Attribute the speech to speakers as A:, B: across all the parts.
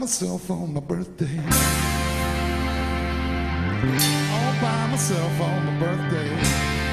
A: myself on my birthday. All by myself on my birthday.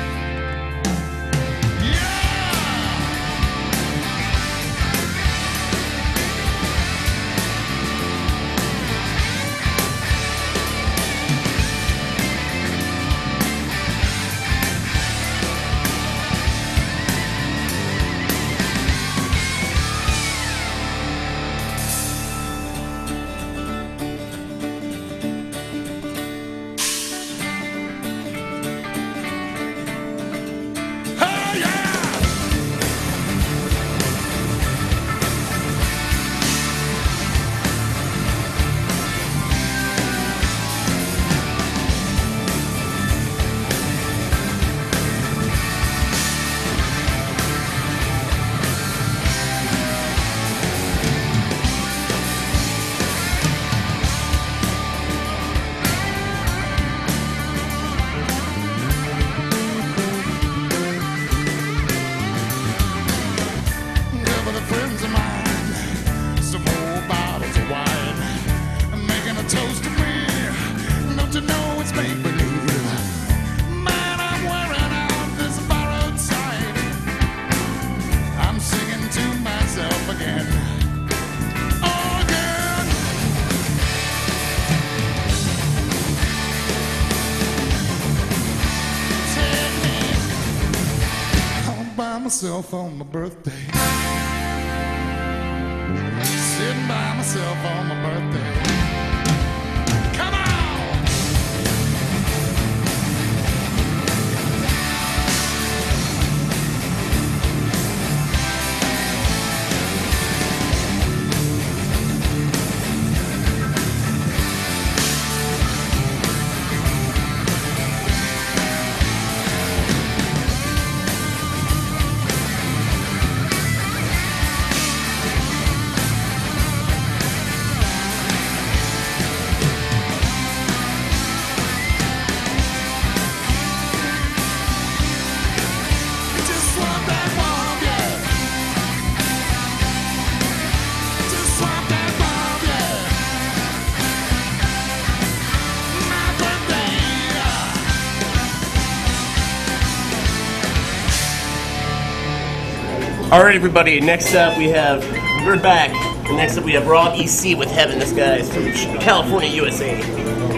A: myself on my birthday. Sitting by myself on my birthday.
B: All right, everybody. Next up, we have we're back. Next up, we have Rob EC with Heaven. This guy is from California, USA,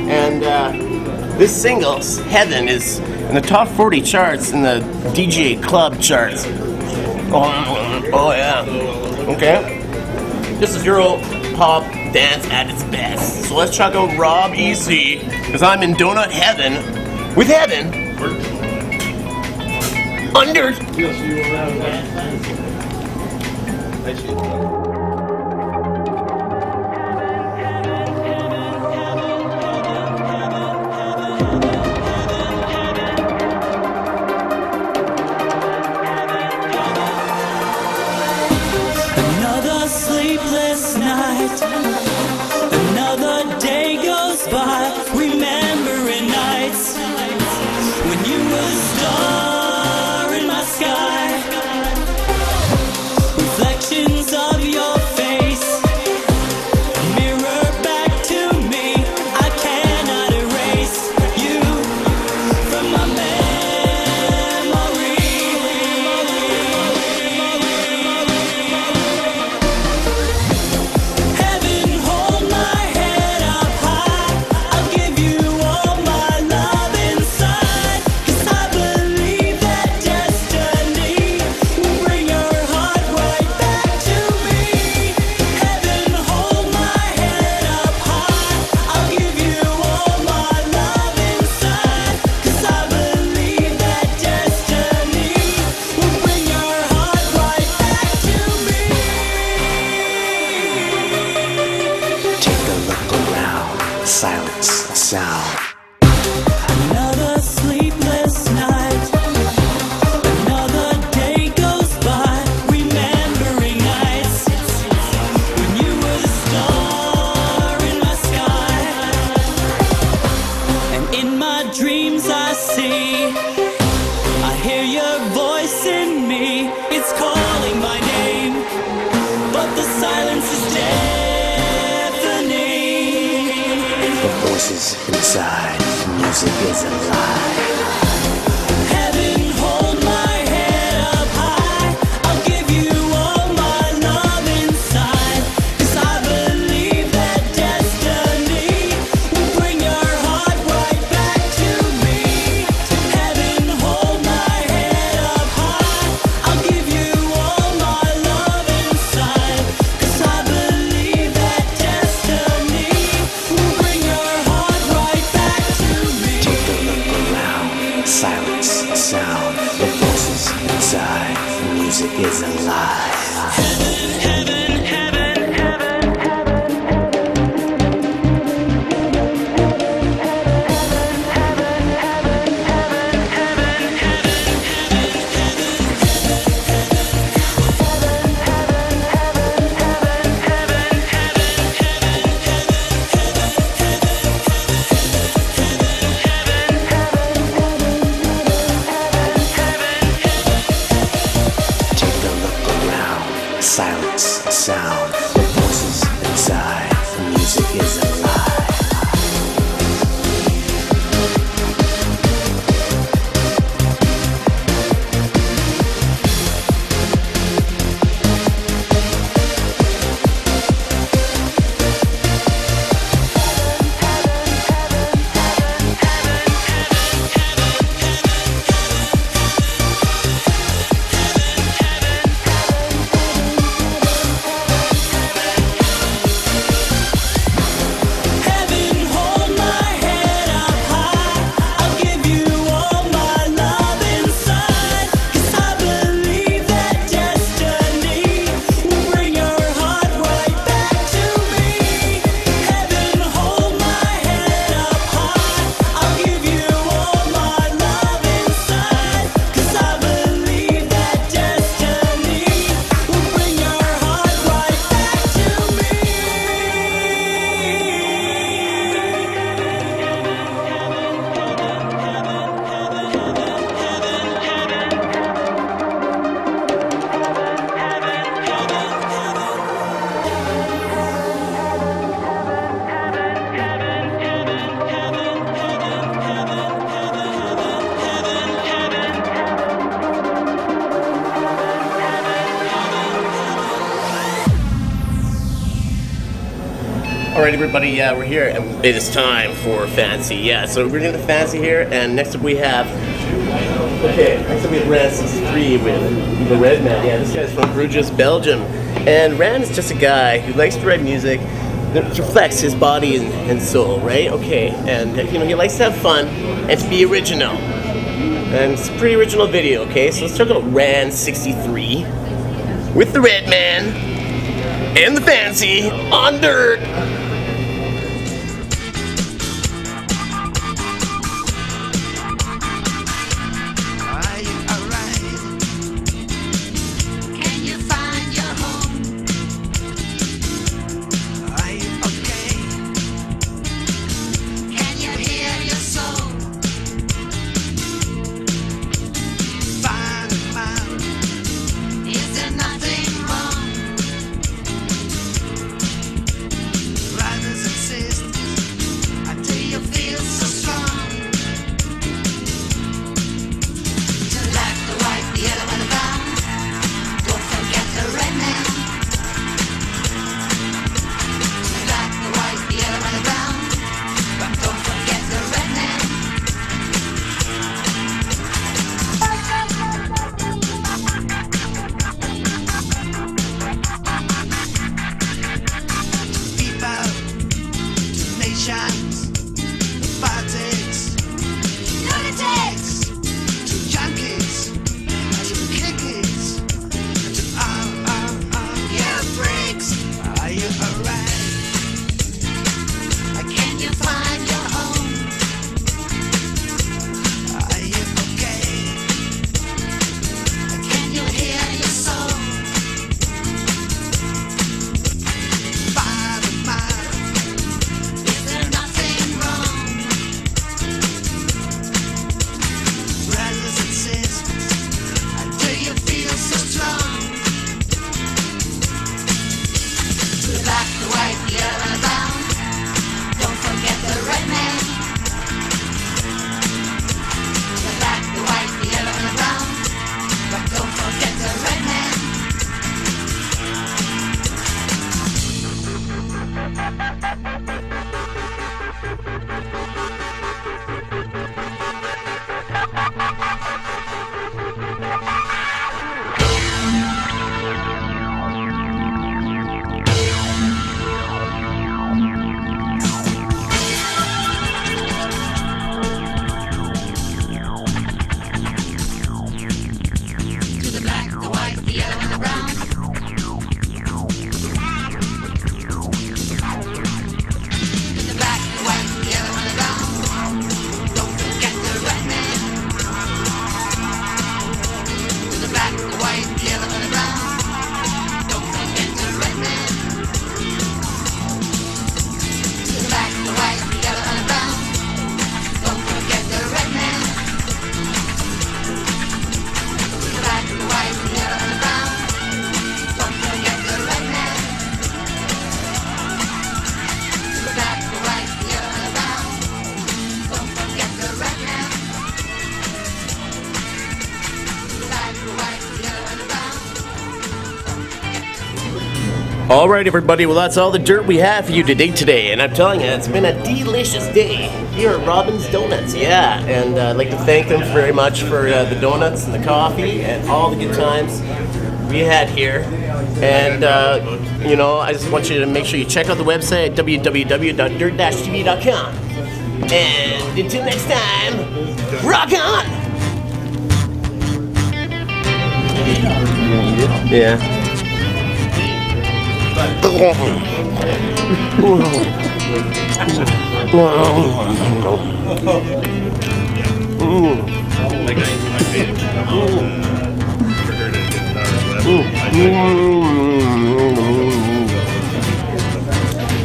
B: and uh, this singles Heaven is in the top 40 charts in the DJ club charts. Oh, oh, oh yeah. Okay. This is Euro pop dance at its best. So let's check out Rob EC because I'm in Donut Heaven with Heaven under.
C: Another sleepless night. Inside, music is alive. Silence, sound, the voices inside, music is alive.
D: All right,
B: everybody. Yeah, we're here. and It is time for fancy. Yeah, so we're doing the fancy here, and next up we have. Okay, next up we have Rand 63 with the Red Man. Yeah, this guy's from Bruges, Belgium, and Rand is just a guy who likes to write music that reflects his body and, and soul, right? Okay, and uh, you know he likes to have fun and to be original, and it's a pretty original video. Okay, so let's talk about Rand 63 with the Red Man and the Fancy on dirt. All right, everybody. Well, that's all the dirt we have for you today. Today, and I'm telling you, it's been a delicious day here at Robin's Donuts. Yeah, and uh, I'd like to thank them very much for uh, the donuts and the coffee and all the good times we had here. And uh, you know, I just want you to make sure you check out the website at www.dirt-tv.com. And until next time, rock on! Yeah.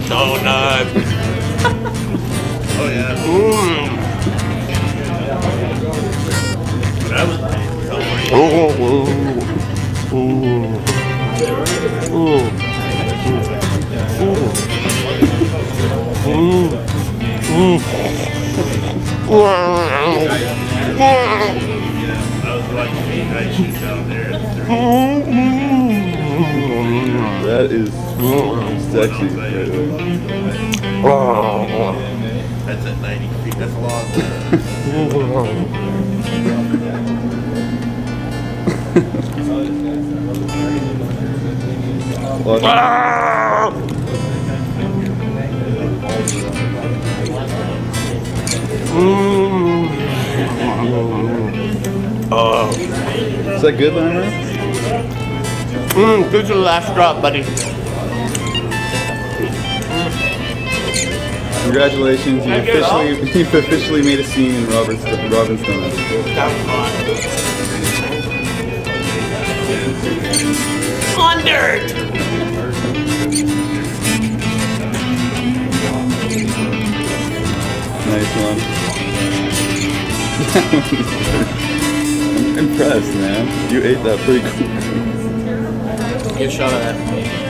B: Donut.
E: Oh yeah. Watching me shoot.
F: That is sexy.
E: That's at 90 feet. That's a long.
F: Is that good, Lionel?
B: Mmm, good to the last drop, buddy.
F: Congratulations,
B: you
F: officially, you've officially made a scene in Robert's Robin's Donuts.
B: On dirt!
F: Nice one. I'm impressed, man. You ate that pretty quick.
B: Get a shot of that.